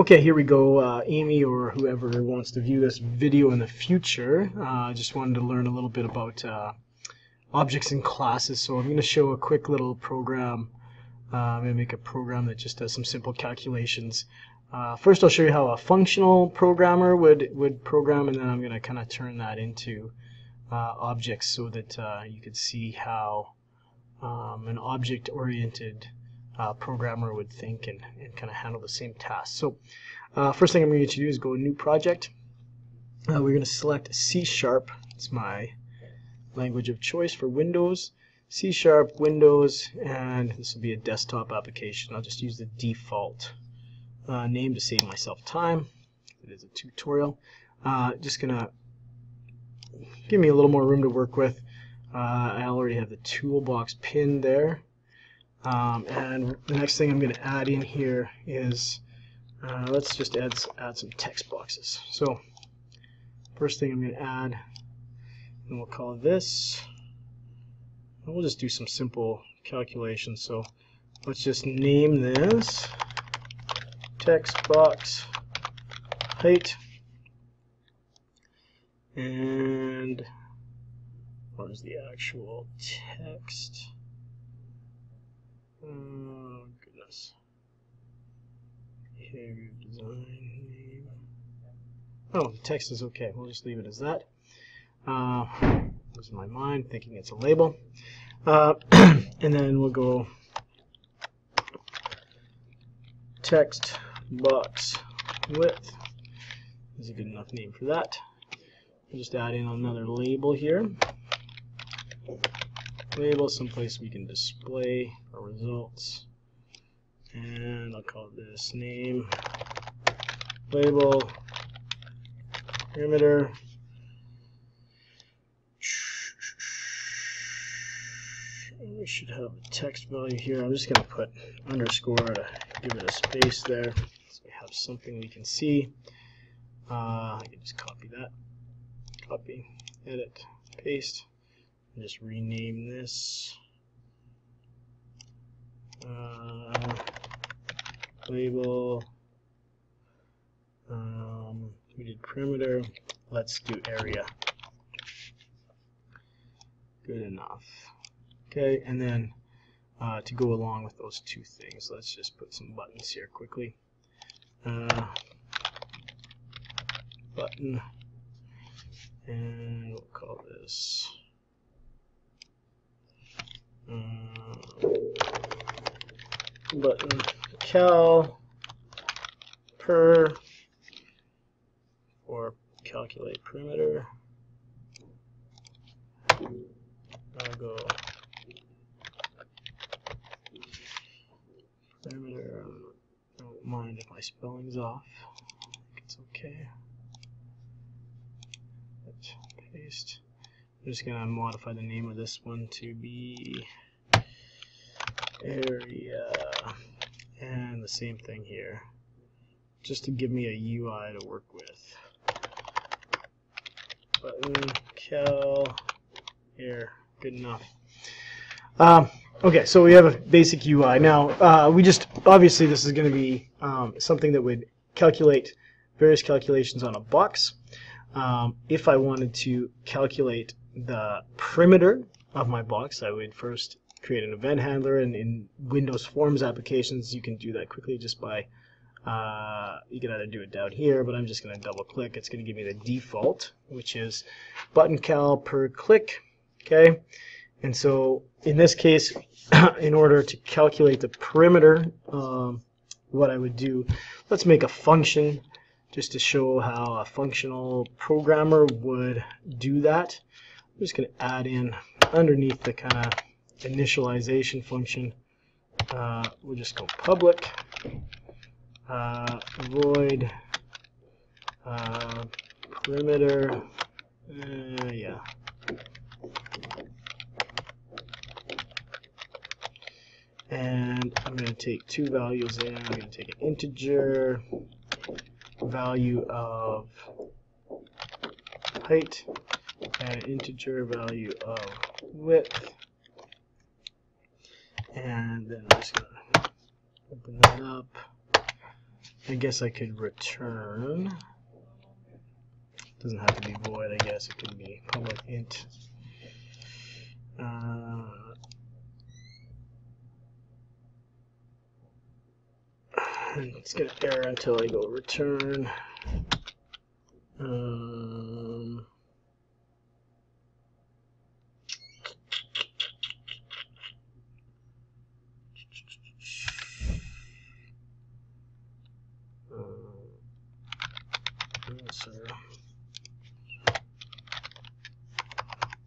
Okay, here we go. Uh, Amy or whoever wants to view this video in the future, uh, just wanted to learn a little bit about uh, objects and classes. So I'm going to show a quick little program. Uh, I'm going to make a program that just does some simple calculations. Uh, first I'll show you how a functional programmer would, would program and then I'm going to kind of turn that into uh, objects so that you could see how um, an object-oriented uh, programmer would think and, and kind of handle the same task. So uh, first thing I'm going to do is go to new project. Uh, we're going to select C Sharp. It's my language of choice for Windows. C Sharp, Windows, and this will be a desktop application. I'll just use the default uh, name to save myself time. It is a tutorial. Uh, just going to give me a little more room to work with. Uh, I already have the toolbox pinned there. Um, and the next thing I'm going to add in here is, uh, let's just add, add some text boxes. So first thing I'm going to add, and we'll call this, and we'll just do some simple calculations. So let's just name this text box height and what is the actual text? Oh, goodness. Behavior design. Oh, the text is okay. We'll just leave it as that. Uh, losing my mind, thinking it's a label. Uh, and then we'll go text box width is a good enough name for that. We'll just add in another label here label someplace we can display results. And I'll call this name label perimeter. We should have a text value here. I'm just going to put underscore to give it a space there so we have something we can see. Uh, I can just copy that. Copy edit paste and just rename this uh, label um, we did perimeter. Let's do area. Good enough. Okay and then uh, to go along with those two things let's just put some buttons here quickly. Uh, button and we'll call this button cal per or calculate perimeter. I'll go perimeter. Don't mind if my spelling's off. it's okay. Let's paste. I'm just going to modify the name of this one to be area and the same thing here. Just to give me a UI to work with. Button cal here good enough. Um, okay so we have a basic UI now uh, we just obviously this is going to be um, something that would calculate various calculations on a box. Um, if I wanted to calculate the perimeter of my box I would first create an event handler and in Windows Forms applications you can do that quickly just by uh, you can either do it down here but I'm just going to double click. It's going to give me the default which is button cal per click okay? And so in this case in order to calculate the perimeter um, what I would do let's make a function just to show how a functional programmer would do that. I'm just going to add in underneath the kind of initialization function, uh, we'll just go public uh, void uh, perimeter, uh, yeah. And I'm going to take two values in. I'm going to take an integer value of height and an integer value of width and then I'm just to open that up I guess I could return. Doesn't have to be void, I guess. It could be public int. Uh, it's to error until I go return. Um, answer.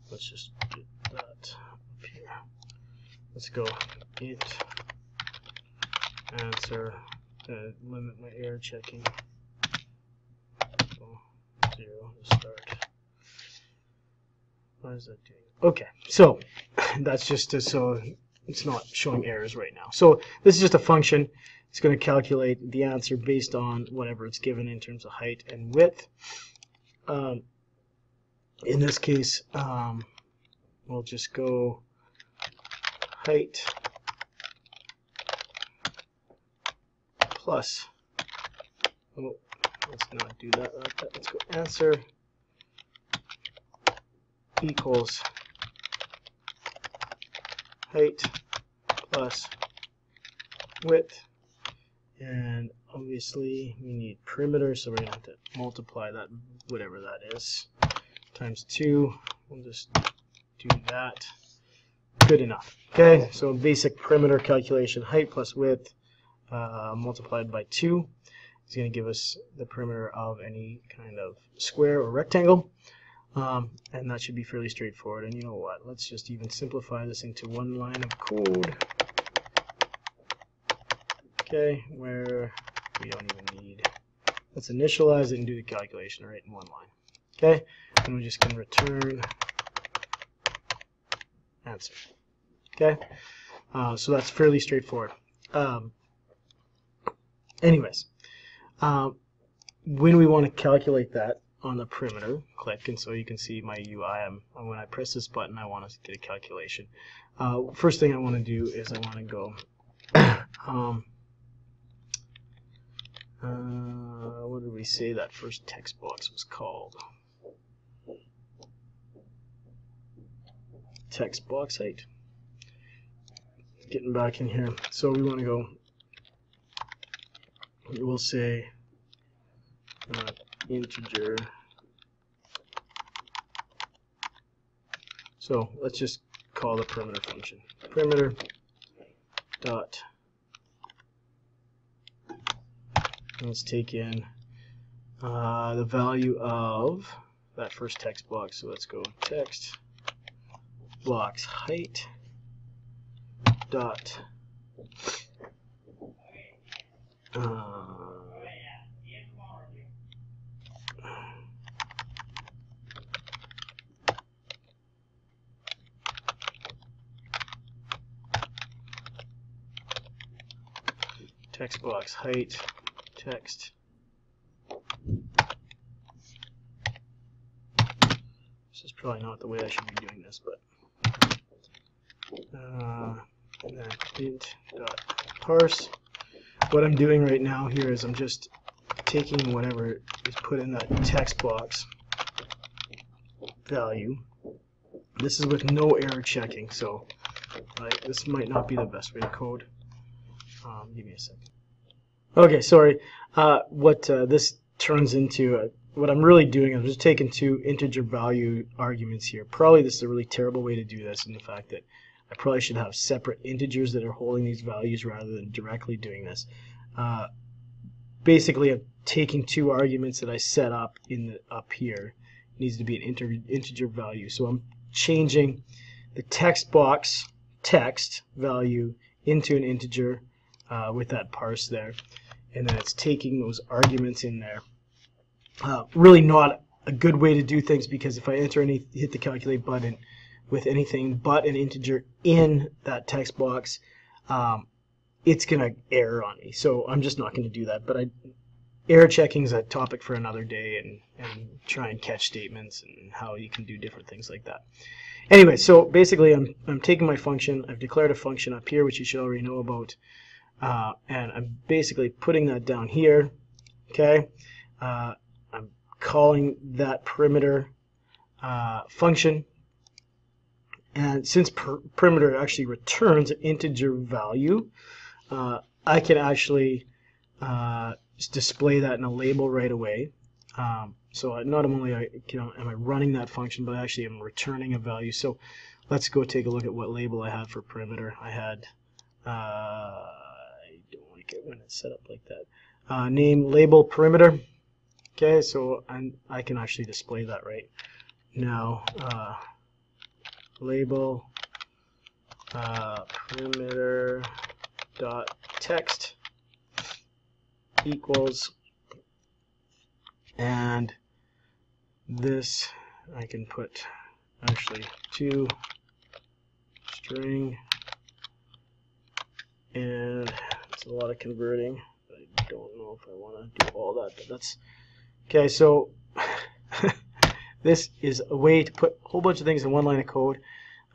Let's just get that up here. Let's go int answer to limit my error checking. Zero to start. What is that doing? Okay, so that's just to, so it's not showing errors right now. So this is just a function. It's going to calculate the answer based on whatever it's given in terms of height and width. Um, in this case, um, we'll just go height plus, oh, let's not do that like that. Let's go answer equals height plus width. And obviously we need perimeter so we're going to have to multiply that whatever that is times 2 we'll just do that. Good enough. Okay so basic perimeter calculation height plus width uh, multiplied by 2 is going to give us the perimeter of any kind of square or rectangle um, and that should be fairly straightforward and you know what let's just even simplify this into one line of code okay, where we don't even need, let's initialize it and do the calculation right in one line. Okay, and we just can return answer. Okay, uh, so that's fairly straightforward. Um, anyways, um, when we want to calculate that on the perimeter, click, and so you can see my UI. I'm, when I press this button, I want to get a calculation. Uh, first thing I want to do is I want to go um, uh, what did we say that first text box was called? Text box height. Getting back in here. So we want to go, we'll say uh, integer. So let's just call the perimeter function. Perimeter dot let's take in uh, the value of that first text box. So let's go text box height dot text box height text. This is probably not the way I should be doing this, but uh, and then int dot parse. What I'm doing right now here is I'm just taking whatever is put in that text box value. This is with no error checking, so like, this might not be the best way to code. Give me a second. Okay, sorry. Uh, what uh, this turns into, uh, what I'm really doing, I'm just taking two integer value arguments here. Probably this is a really terrible way to do this in the fact that I probably should have separate integers that are holding these values rather than directly doing this. Uh, basically, I'm taking two arguments that I set up in the up here. It needs to be an inter integer value. So I'm changing the text box text value into an integer uh, with that parse there and then it's taking those arguments in there. Uh, really not a good way to do things because if I enter any hit the calculate button with anything but an integer in that text box, um, it's going to error on me. So I'm just not going to do that. But I, error checking is a topic for another day and, and try and catch statements and how you can do different things like that. Anyway, so basically I'm, I'm taking my function, I've declared a function up here which you should already know about uh, and I'm basically putting that down here. Okay, uh, I'm calling that perimeter uh, function, and since per perimeter actually returns an integer value, uh, I can actually uh, display that in a label right away. Um, so not only I, you know, am I running that function, but I actually am returning a value. So let's go take a look at what label I had for perimeter. I had, uh, like it when it's set up like that. Uh, name label perimeter. Okay, so I'm, I can actually display that right now. Uh, label uh, perimeter dot text equals and this I can put actually to string and it's a lot of converting I don't know if I want to do all that but that's okay so this is a way to put a whole bunch of things in one line of code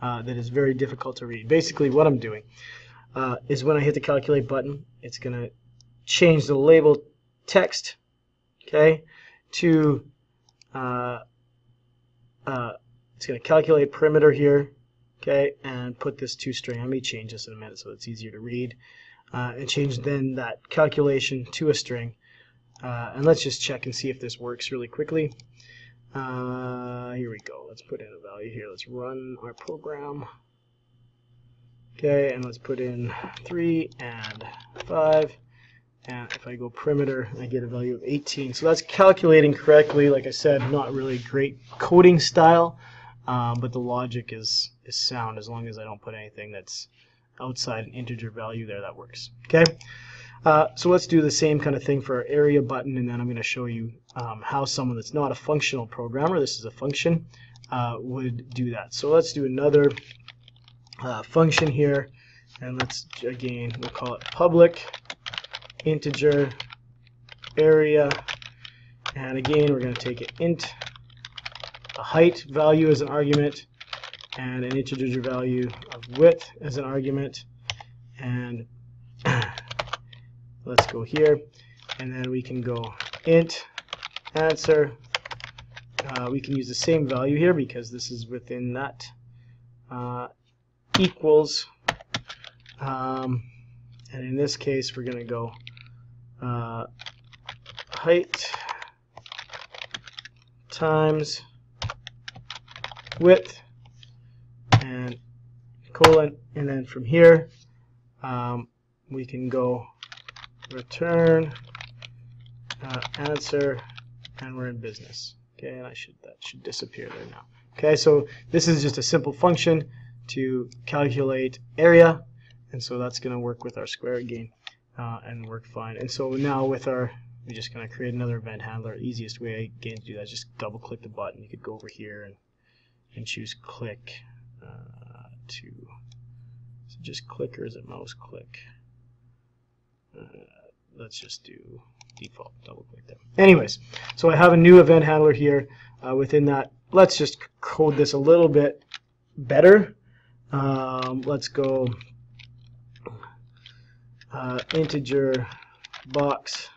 uh, that is very difficult to read basically what I'm doing uh, is when I hit the calculate button it's gonna change the label text okay to uh, uh, it's going to calculate perimeter here, okay, and put this to string. Let me change this in a minute so it's easier to read, uh, and change then that calculation to a string. Uh, and let's just check and see if this works really quickly. Uh, here we go. Let's put in a value here. Let's run our program. Okay, and let's put in 3 and 5 and if I go perimeter, I get a value of 18. So that's calculating correctly. Like I said, not really great coding style, um, but the logic is, is sound as long as I don't put anything that's outside an integer value there, that works. Okay, uh, so let's do the same kind of thing for our area button, and then I'm going to show you um, how someone that's not a functional programmer, this is a function, uh, would do that. So let's do another uh, function here, and let's, again, we'll call it public integer area and again we're going to take an int a height value as an argument and an integer value of width as an argument. And let's go here. And then we can go int answer. Uh, we can use the same value here because this is within that uh, equals um, and in this case we're going to go uh, height times width colon and then from here um, we can go return uh, answer and we're in business okay and I should that should disappear there now okay so this is just a simple function to calculate area and so that's going to work with our square again uh, and work fine. And so now with our, we're just going to create another event handler. Easiest way again to do that is just double click the button. You could go over here and, and choose click uh, to, just click or is it mouse click? Uh, let's just do default double click there. Anyways, so I have a new event handler here. Uh, within that, let's just code this a little bit better. Um, let's go uh, integer box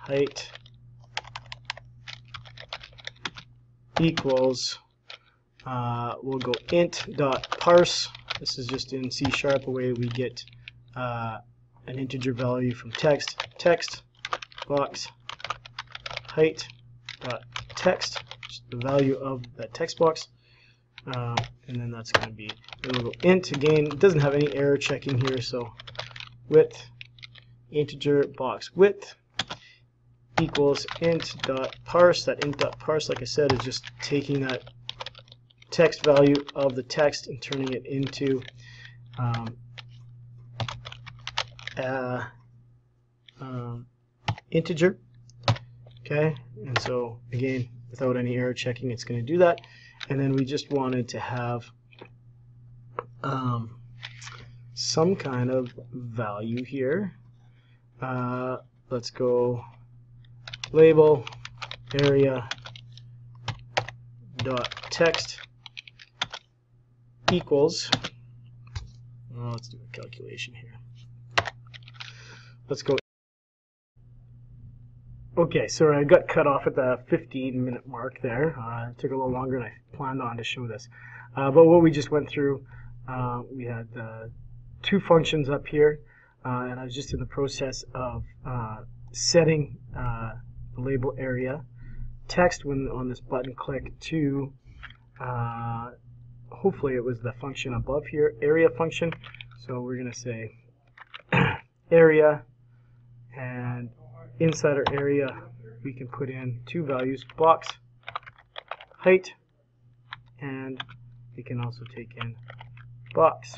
height equals uh, we'll go int dot parse this is just in C sharp a way we get uh, an integer value from text. Text box height dot text the value of that text box. Um, and then that's going to be it'll go int again. It doesn't have any error checking here so width integer box width equals int dot parse. That int dot parse like I said is just taking that text value of the text and turning it into um, uh, um, integer. Okay and so again without any error checking it's going to do that. And then we just wanted to have um, some kind of value here. Uh, let's go label area dot text equals well, let's do a calculation here let's go. Okay, so I got cut off at the 15 minute mark there. Uh, it took a little longer than I planned on to show this. Uh, but what we just went through, uh, we had uh, two functions up here, uh, and I was just in the process of uh, setting the label area text when on this button click to hopefully it was the function above here, area function. So we're going to say area and inside our area we can put in two values, box height and we can also take in box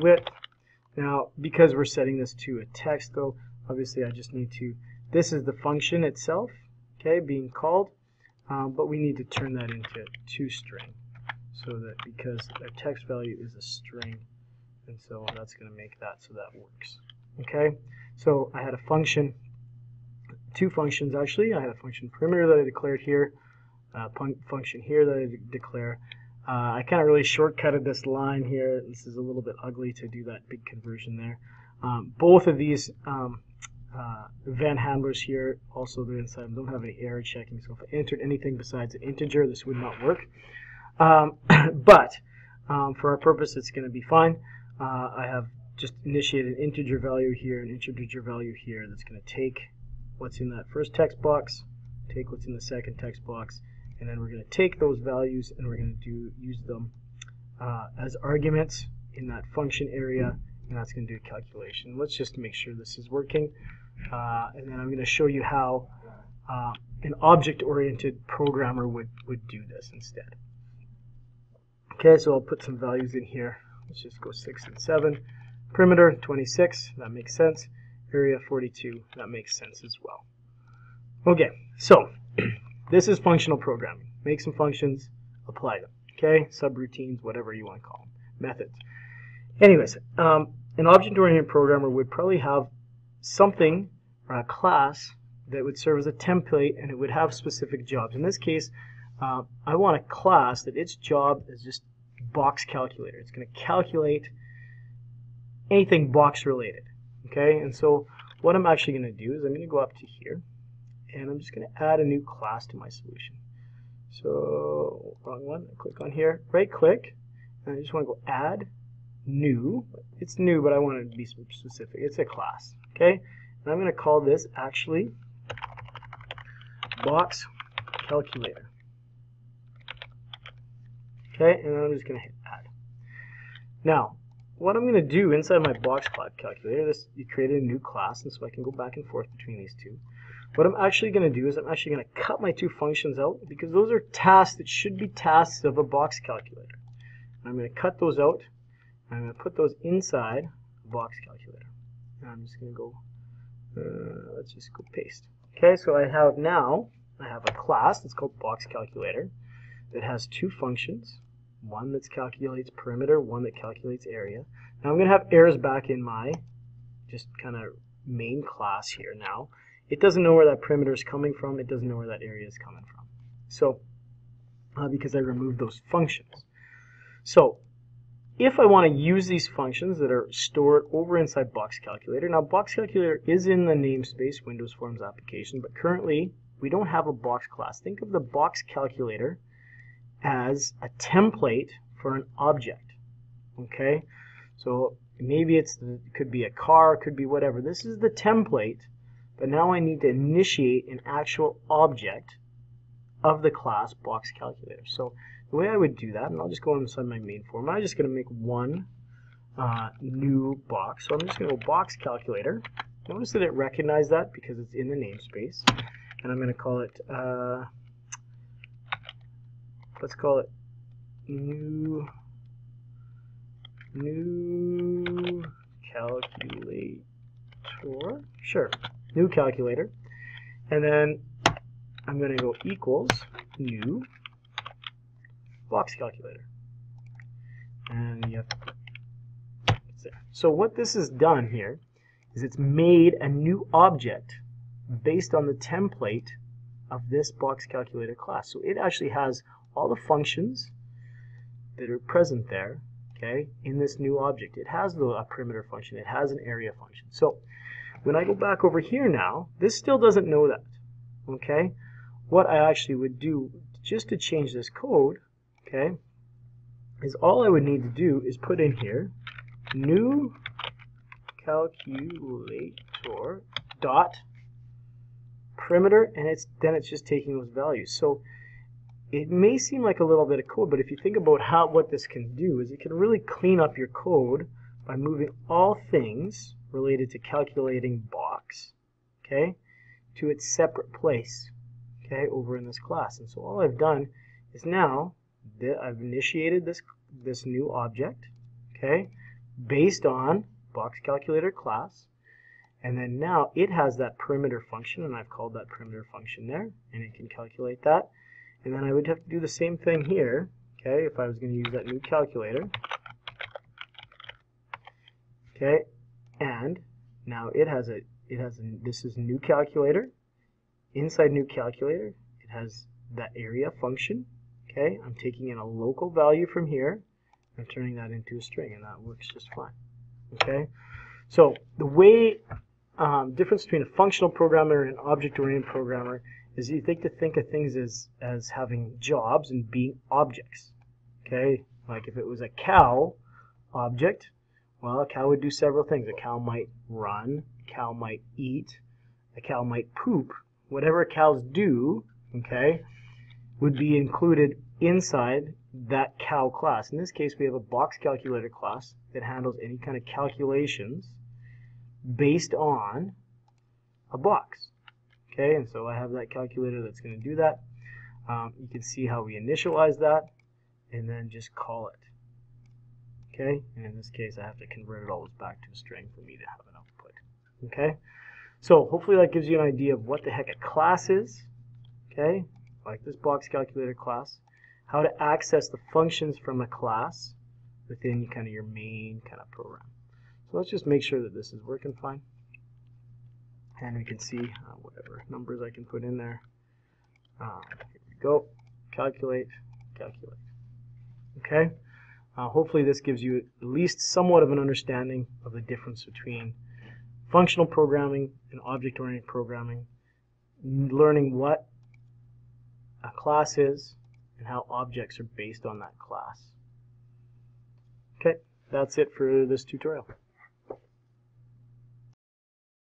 width. Now because we're setting this to a text though, obviously I just need to, this is the function itself, okay, being called, um, but we need to turn that into toString so that because our text value is a string and so that's going to make that so that works. Okay, so I had a function, two functions actually. I had a function perimeter that I declared here, function here that I declare. Uh, I kind of really shortcutted this line here. This is a little bit ugly to do that big conversion there. Um, both of these um, uh, event handlers here, also the inside, don't have any error checking. So if I entered anything besides an integer, this would not work. Um, but um, for our purpose, it's going to be fine. Uh, I have just initiated an integer value here, an integer value here that's going to take what's in that first text box, take what's in the second text box, and then we're going to take those values and we're going to do use them uh, as arguments in that function area, and that's going to do a calculation. Let's just make sure this is working, uh, and then I'm going to show you how uh, an object-oriented programmer would, would do this instead. Okay, so I'll put some values in here. Let's just go 6 and 7. Perimeter 26, that makes sense. Area 42, that makes sense as well. Okay, so this is functional programming. Make some functions, apply them. Okay, subroutines, whatever you want to call them, methods. Anyways, um, an object-oriented programmer would probably have something, or a class, that would serve as a template and it would have specific jobs. In this case, uh, I want a class that its job is just box calculator. It's going to calculate anything box related. Okay, and so what I'm actually going to do is I'm going to go up to here and I'm just going to add a new class to my solution. So, wrong one, click on here, right click, and I just want to go add new. It's new, but I want it to be specific. It's a class, okay? And I'm going to call this actually box calculator. Okay, and then I'm just going to hit add. Now, what I'm going to do inside my box calculator, this you created a new class, and so I can go back and forth between these two. What I'm actually going to do is I'm actually going to cut my two functions out because those are tasks that should be tasks of a box calculator. I'm going to cut those out. I'm going to put those inside a box calculator. And I'm just going to go, uh, let's just go paste. Okay, so I have now, I have a class that's called box calculator that has two functions one that calculates perimeter, one that calculates area. Now I'm going to have errors back in my just kind of main class here now. It doesn't know where that perimeter is coming from. It doesn't know where that area is coming from. So, uh, because I removed those functions. So, if I want to use these functions that are stored over inside Box Calculator, now Box Calculator is in the namespace Windows Forms application, but currently we don't have a box class. Think of the Box Calculator as a template for an object. Okay, so maybe it's it could be a car, could be whatever. This is the template, but now I need to initiate an actual object of the class box calculator. So the way I would do that, and I'll just go inside my main form, I'm just going to make one uh, new box. So I'm just going to go box calculator. Notice that it recognized that because it's in the namespace. And I'm going to call it uh, let's call it new new calculator sure new calculator and then I'm going to go equals new box calculator and. So what this has done here is it's made a new object based on the template of this box calculator class. So it actually has all the functions that are present there okay, in this new object. It has the, a perimeter function. It has an area function. So when I go back over here now, this still doesn't know that, okay? What I actually would do just to change this code, okay, is all I would need to do is put in here new calculator dot perimeter and it's then it's just taking those values. So it may seem like a little bit of code, but if you think about how what this can do is it can really clean up your code by moving all things related to calculating box, okay, to its separate place, okay, over in this class. And so all I've done is now I've initiated this this new object, okay, based on box calculator class. And then now it has that perimeter function, and I've called that perimeter function there, and it can calculate that. And then I would have to do the same thing here, okay, if I was going to use that new calculator. Okay, and now it has a, it has a, this is new calculator. Inside new calculator, it has that area function. Okay, I'm taking in a local value from here and turning that into a string, and that works just fine. Okay, so the way um, difference between a functional programmer and an object-oriented programmer is you think to think of things as as having jobs and being objects. Okay, like if it was a cow object, well, a cow would do several things. A cow might run, a cow might eat, a cow might poop. Whatever cows do, okay, would be included inside that cow class. In this case, we have a box calculator class that handles any kind of calculations based on a box. Okay, and so I have that calculator that's going to do that. Um, you can see how we initialize that and then just call it. Okay, and in this case I have to convert it always back to a string for me to have an output. Okay, so hopefully that gives you an idea of what the heck a class is. Okay, like this box calculator class, how to access the functions from a class within kind of your main kind of program. So let's just make sure that this is working fine. And we can see uh, whatever numbers I can put in there. Uh, here we go. Calculate, calculate. Okay. Uh, hopefully this gives you at least somewhat of an understanding of the difference between functional programming and object-oriented programming, learning what a class is and how objects are based on that class. Okay, that's it for this tutorial.